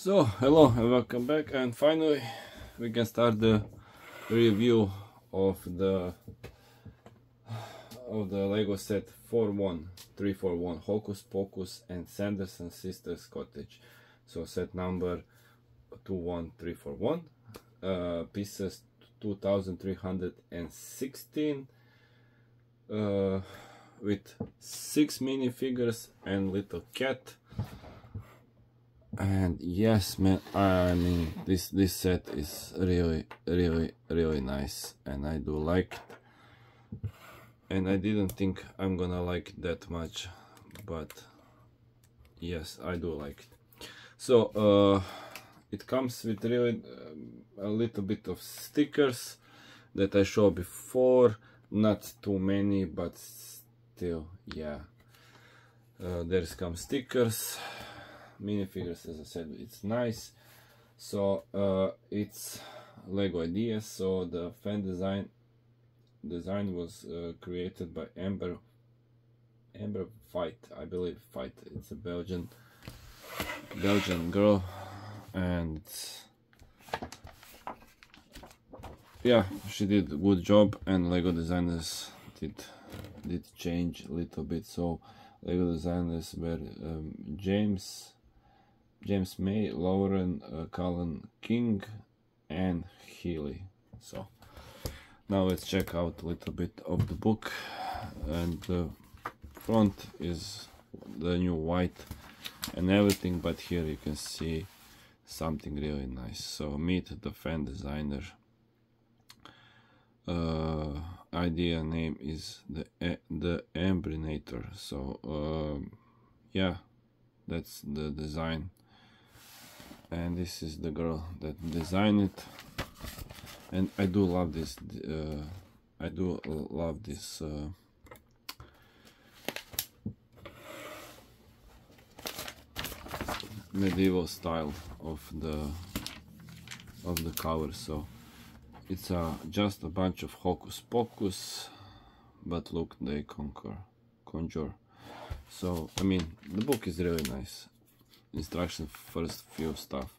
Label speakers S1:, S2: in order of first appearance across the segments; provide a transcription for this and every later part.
S1: So, hello and welcome back and finally we can start the review of the of the Lego set 41341 Hocus Pocus and Sanderson Sisters Cottage. So set number 21341 uh, pieces 2316 uh, with six minifigures and little cat and yes man i mean this this set is really really really nice and i do like it. And i didn't think i'm gonna like that much but yes i do like it. So uh it comes with really um, a little bit of stickers that i showed before not too many but still yeah. Uh, there's some stickers minifigures as I said it's nice. So uh, it's Lego ideas. So the fan design design was uh, created by Amber Amber Veyt I believe Veyt. It's a Belgian Belgian girl. And yeah she did a good job and Lego designers did did change a little bit. So Lego designers were um, James James May, Lauren uh, Cullen King, and Healy. So now let's check out a little bit of the book. And the front is the new white and everything, but here you can see something really nice. So meet the fan designer. Uh, idea name is the the Embrinator. So uh, yeah, that's the design and this is the girl that designed it. And I do love this uh, I do love this uh, medieval style of the of the cover. So it's a just a bunch of hocus pocus but look they conquer conjure. So I mean the book is really nice instruction first few stuff.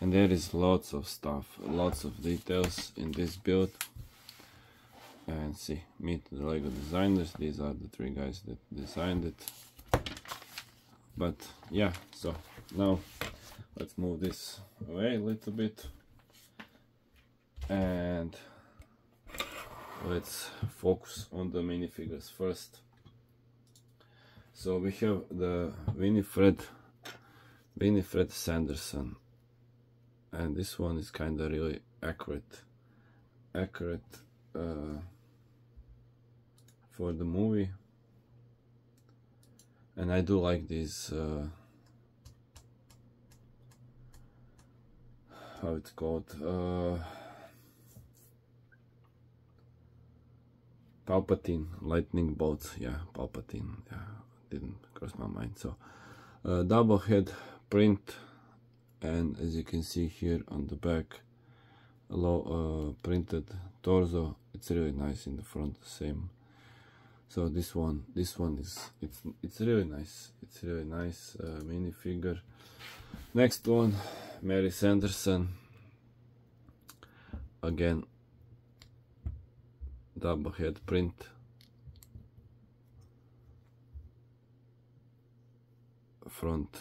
S1: And there is lots of stuff lots of details in this build. And see meet the lego designers these are the three guys that designed it. But yeah so now let's move this away a little bit. And let's focus on the minifigures first. So we have the Winifred Winifred Sanderson. And this one is kind of really accurate. Accurate uh, for the movie. And I do like these uh, how it's called uh, Palpatine lightning bolts. Yeah Palpatine. Yeah didn't cross my mind. So uh, double head print and as you can see here on the back a low uh, printed torso. It's really nice in the front same. So this one this one is it's it's really nice. It's really nice uh, minifigure. Next one Mary Sanderson. Again double head print. Front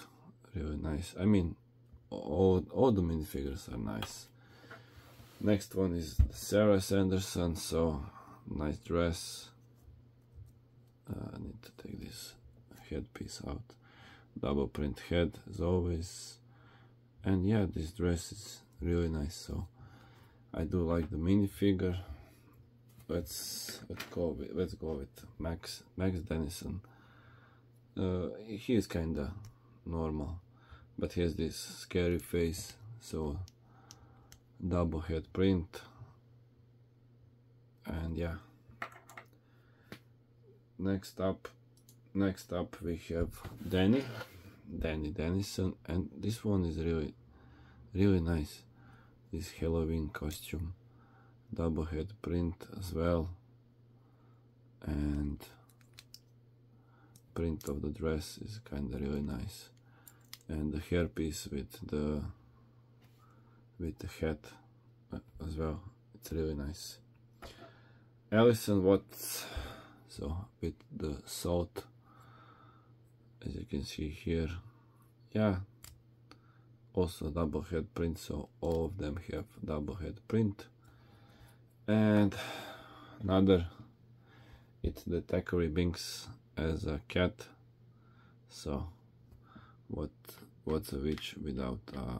S1: really nice. I mean all, all the minifigures are nice. Next one is Sarah Sanderson so nice dress. Uh, I need to take this headpiece out. Double print head as always. And yeah this dress is really nice so I do like the minifigure. Let's let's go with let's go with Max Max Dennison. Uh, he is kinda normal but he has this scary face so double head print. And yeah. Next up next up we have Dani Dani Dennison and this one is really really nice. This Halloween costume double head print as well and print of the dress is kind of really nice and the hairpiece with the with the hat uh, as well. It's really nice. Allison Watts so with the salt as you can see here. Yeah. Also double head print so all of them have double head print. And another it's the Thackery Binx as a cat. So what what's a witch without uh,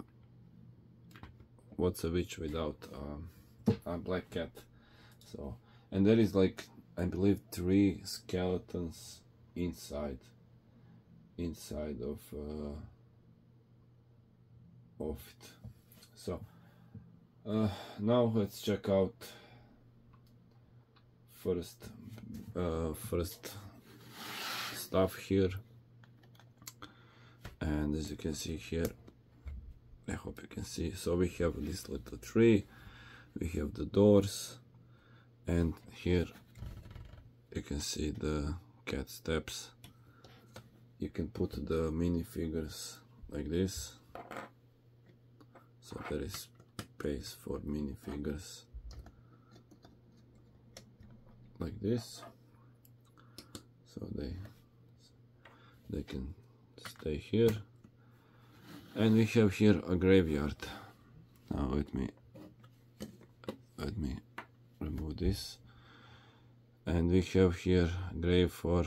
S1: what's a witch without um, a black cat? So and there is like I believe three skeletons inside inside of uh, of it. So uh, now let's check out first uh, first stuff here and as you can see here I hope you can see. So we have this little tree we have the doors and here you can see the cat steps. You can put the minifigures like this. So there is space for minifigures. Like this. So they they can stay here. And we have here a graveyard. Now let me let me remove this. And we have here grave for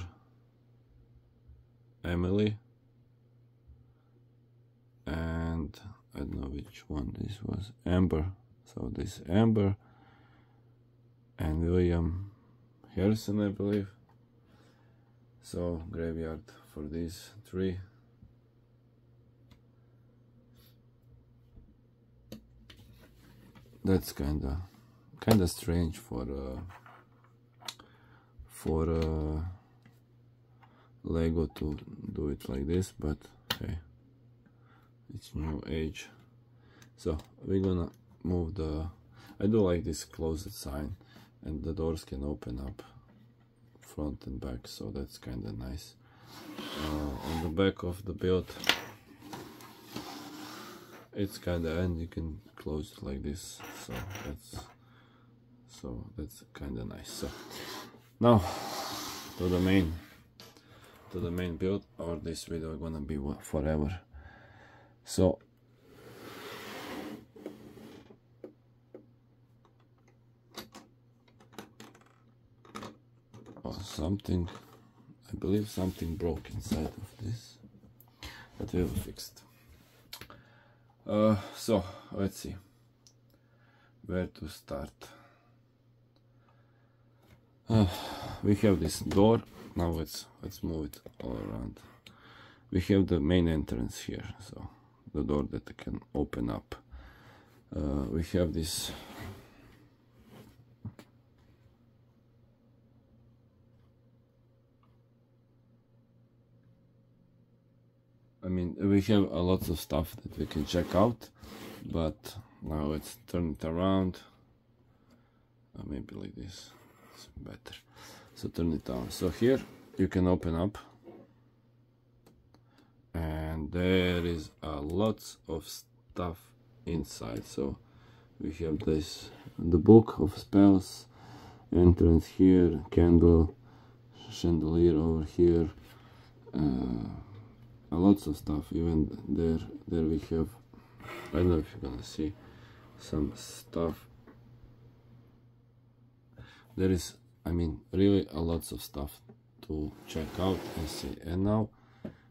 S1: Emily. And I don't know which one this was. Amber. So this Amber and William Harrison I believe. So graveyard for these three that's kinda kinda strange for uh, for uh, Lego to do it like this but hey it's new age. So we're gonna move the I do like this closet sign and the doors can open up front and back so that's kind of nice Uh, on the back of the build it's kind of and you can close it like this so that's so that's kind of nice. So now to the main to the main build or this video gonna be forever. So oh, something I believe something broke inside of this but we will fix it uh, so let's see. Where to start? Uh, we have this door. Now let's let's move it all around. We have the main entrance here so the door that can open up. Uh, we have this mean, we have a lot of stuff that we can check out, but now let's turn it around. Uh, maybe like this, it's better. So turn it on. So here you can open up, and there is a lots of stuff inside. So we have this, the book of spells, entrance here, candle, chandelier over here. Uh, lots of stuff even there there we have I don't know if you're gonna see some stuff. There is I mean really a lots of stuff to check out and see. And now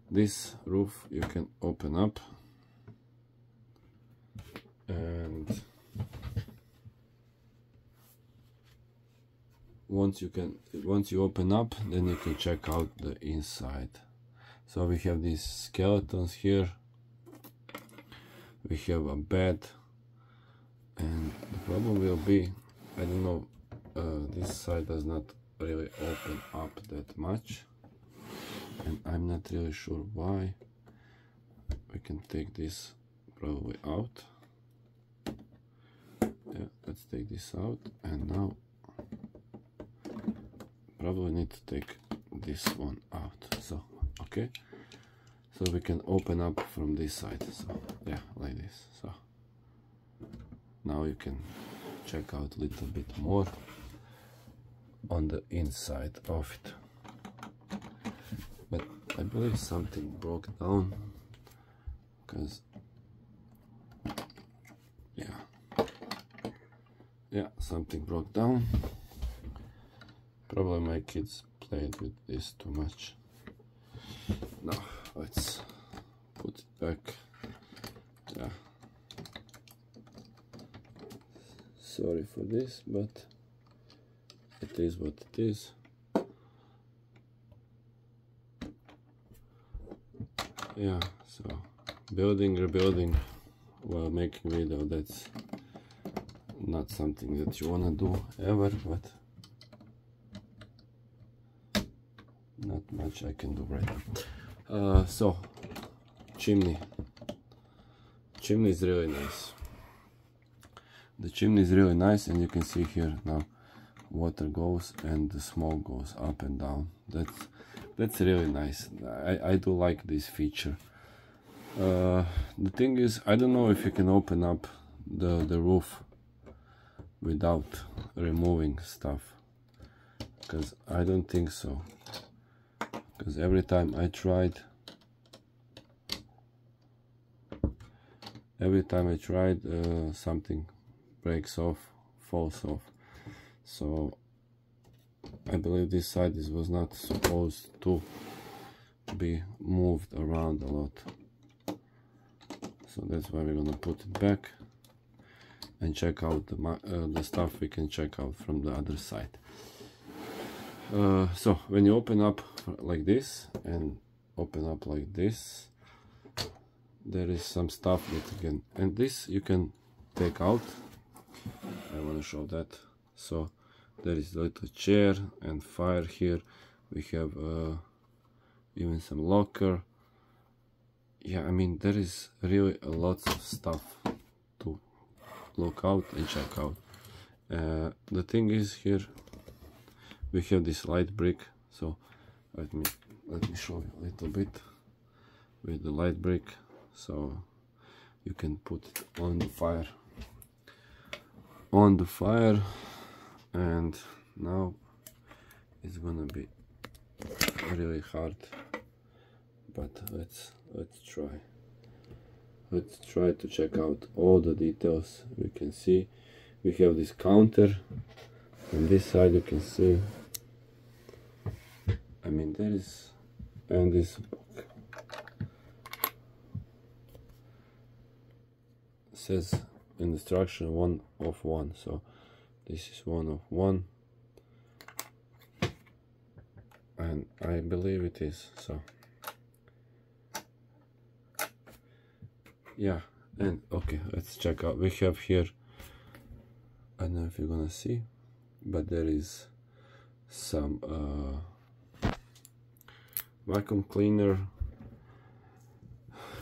S1: this roof you can open up. And once you can once you open up then you can check out the inside so we have these skeletons here. We have a bed. And the problem will be I don't know uh, this side does not really open up that much. And I'm not really sure why. We can take this probably out. Yeah let's take this out. And now probably need to take this one out. So okay. So we can open up from this side. So yeah like this. So now you can check out a little bit more on the inside of it. But I believe something broke down because yeah. Yeah something broke down. Probably my kids played with this too much let's put it back yeah sorry for this but it is what it is. Yeah so building rebuilding while making video that's not something that you want to do ever but not much I can do right now uh, so chimney. Chimney is really nice. The chimney is really nice and you can see here now water goes and the smoke goes up and down. That's that's really nice. I, I do like this feature. Uh, the thing is I don't know if you can open up the the roof without removing stuff because I don't think so because every time I tried every time I tried uh, something breaks off falls off. So I believe this side is, was not supposed to be moved around a lot. So that's why we're gonna put it back and check out the, uh, the stuff we can check out from the other side. Uh, so when you open up like this and open up like this. There is some stuff that you can and this you can take out. I want to show that. So there is a little chair and fire here. We have uh, even some locker. Yeah I mean there is really a lot of stuff to look out and check out. Uh, the thing is here we have this light brick. So let me let me show you a little bit with the light brick. So you can put it on the fire on the fire. And now it's gonna be really hard but let's let's try. Let's try to check out all the details. We can see we have this counter. On this side you can see mean there is and this book says instruction one of one so this is one of one. And I believe it is so. Yeah and okay let's check out. We have here I don't know if you're gonna see but there is some uh, vacuum cleaner.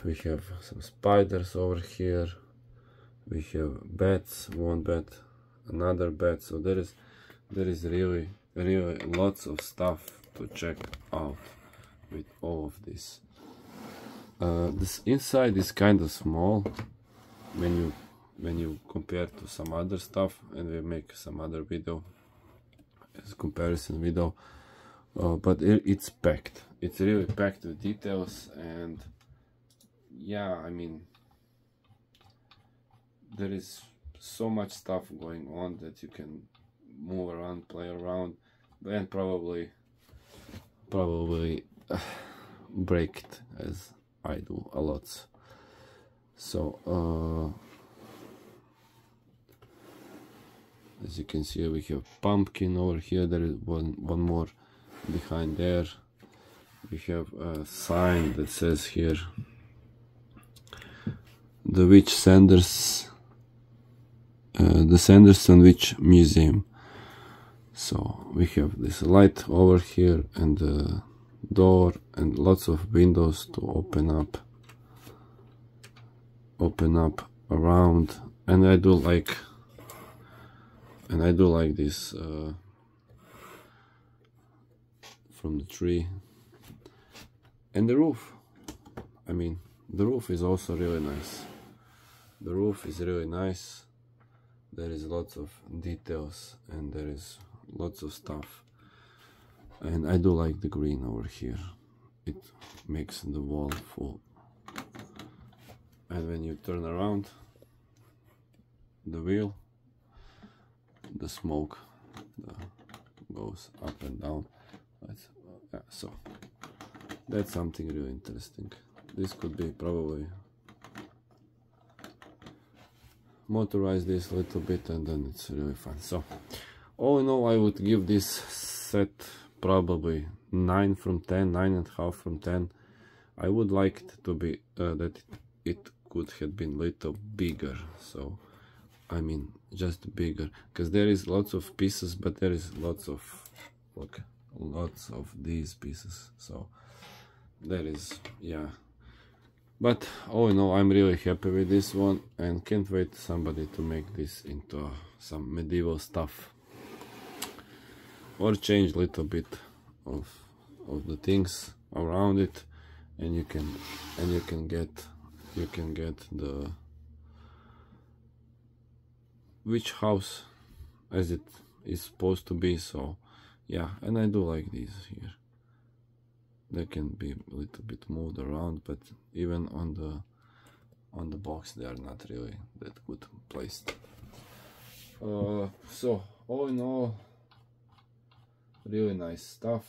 S1: We have some spiders over here. We have beds one bed another bed. So there is there is really really lots of stuff to check out with all of this. Uh, this inside is kind of small when you when you compare to some other stuff and we make some other video as comparison video uh, but it, it's packed. It's really packed with details and yeah I mean there is so much stuff going on that you can move around play around and probably probably break it as I do a lot. So uh, as you can see we have pumpkin over here there is one one more behind there we have a sign that says here the witch Sanders uh, the Sanderson Witch Museum. So we have this light over here and the door and lots of windows to open up open up around and I do like and I do like this uh, from the tree. And the roof. I mean the roof is also really nice. The roof is really nice. There is lots of details and there is lots of stuff. And I do like the green over here. It makes the wall full. And when you turn around the wheel the smoke the, goes up and down yeah, so that's something really interesting. This could be probably motorize this a little bit and then it's really fun. So all in all I would give this set probably 9 from 10 nine and a half from 10 I would like it to be uh, that it, could have been a little bigger. So I mean just bigger because there is lots of pieces but there is lots of look lots of these pieces so there is yeah. But in all I'm really happy with this one and can't wait somebody to make this into some medieval stuff or change a little bit of of the things around it. And you can and you can get you can get the witch house as it is supposed to be so yeah and I do like these here. They can be a little bit moved around but even on the on the box they are not really that good placed. Uh, so all in all really nice stuff.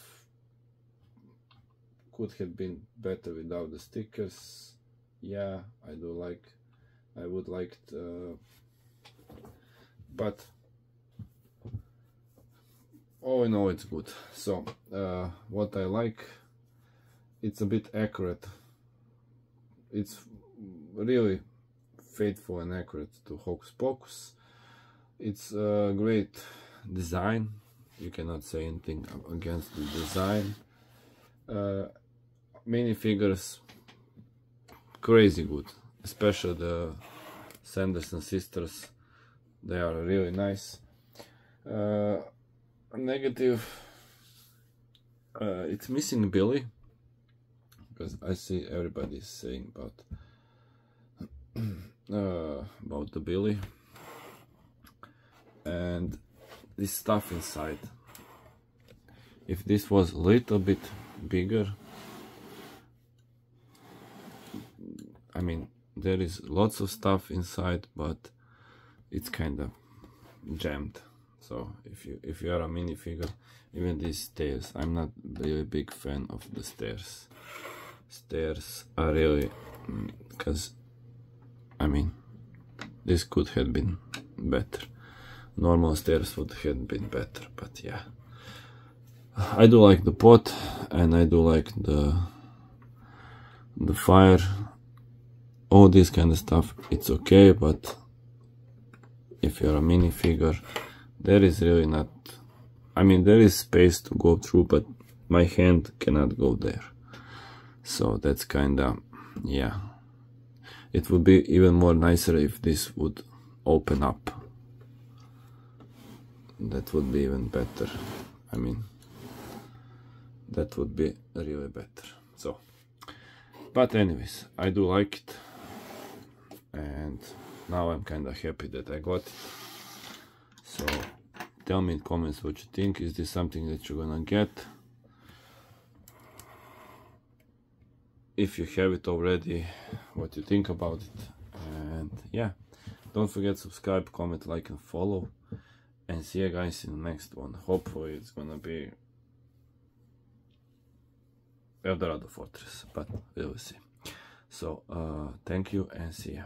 S1: Could have been better without the stickers. Yeah I do like I would like uh, but in all it's good. So uh, what I like it's a bit accurate. It's really faithful and accurate to Hocus Pocus. It's a great design. You cannot say anything against the design. Uh, minifigures crazy good. Especially the Sanderson sisters they are really nice. Uh, negative. Uh, it's missing Billy because I see everybody saying about uh, about the Billy. And this stuff inside. If this was a little bit bigger I mean there is lots of stuff inside but it's kind of jammed so if you if you are a minifigure even these stairs I'm not really big fan of the stairs. Stairs are really because I mean this could have been better. Normal stairs would have been better but yeah. I do like the pot and I do like the the fire. All this kind of stuff it's okay but if you're a minifigure there is really not I mean there is space to go through but my hand cannot go there. So that's kinda yeah. It would be even more nicer if this would open up. That would be even better. I mean that would be really better. So but anyways I do like it. And now I'm kinda happy that I got it so tell me in comments what you think. Is this something that you're gonna get? If you have it already what you think about it. And yeah. Don't forget subscribe comment like and follow. And see you guys in the next one. Hopefully it's gonna be Eldorado Fortress but we will see. So uh, thank you and see ya